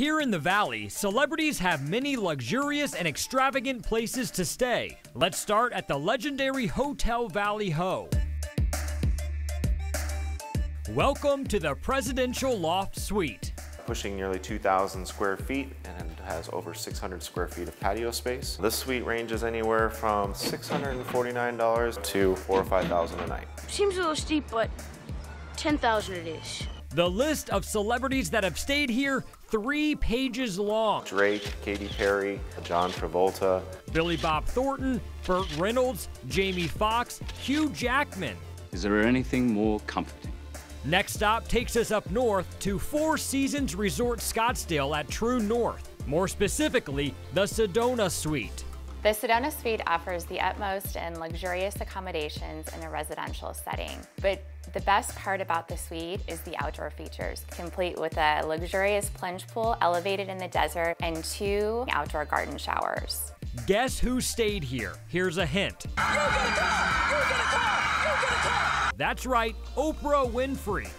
Here in the Valley, celebrities have many luxurious and extravagant places to stay. Let's start at the legendary Hotel Valley Ho. Welcome to the Presidential Loft Suite. Pushing nearly 2,000 square feet and has over 600 square feet of patio space. This suite ranges anywhere from $649 to four or 5,000 a night. Seems a little steep, but 10,000 it is. The list of celebrities that have stayed here, three pages long. Drake, Katy Perry, John Travolta, Billy Bob Thornton, Burt Reynolds, Jamie Foxx, Hugh Jackman. Is there anything more comforting? Next stop takes us up north to Four Seasons Resort Scottsdale at True North. More specifically, the Sedona Suite. The Sedona Suite offers the utmost and luxurious accommodations in a residential setting. But the best part about the suite is the outdoor features, complete with a luxurious plunge pool elevated in the desert and two outdoor garden showers. Guess who stayed here? Here's a hint. That's right, Oprah Winfrey.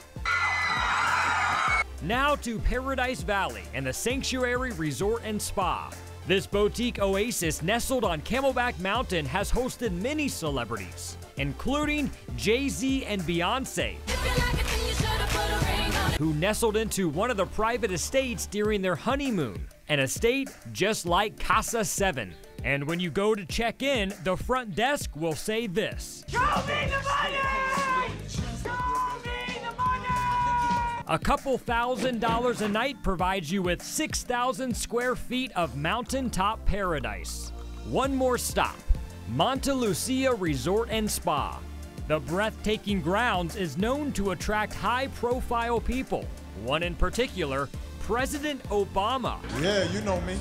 Now to Paradise Valley and the Sanctuary Resort and Spa. This boutique oasis nestled on Camelback Mountain has hosted many celebrities, including Jay-Z and Beyonce, who nestled into one of the private estates during their honeymoon, an estate just like Casa 7. And when you go to check in, the front desk will say this. Show me the money! A couple thousand dollars a night provides you with 6,000 square feet of mountaintop paradise. One more stop, Montelucia Resort and Spa. The breathtaking grounds is known to attract high-profile people. One in particular, President Obama. Yeah, you know me.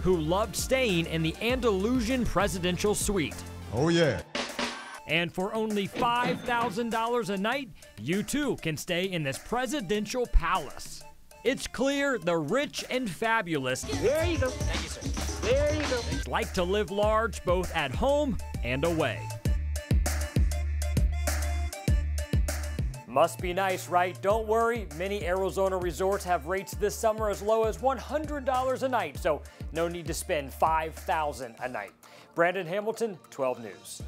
Who loved staying in the Andalusian presidential suite. Oh yeah. And for only $5,000 a night, you too can stay in this presidential palace. It's clear the rich and fabulous There you go. Thank you, sir. There you go. like to live large both at home and away. Must be nice, right? Don't worry, many Arizona resorts have rates this summer as low as $100 a night, so no need to spend 5,000 a night. Brandon Hamilton, 12 News.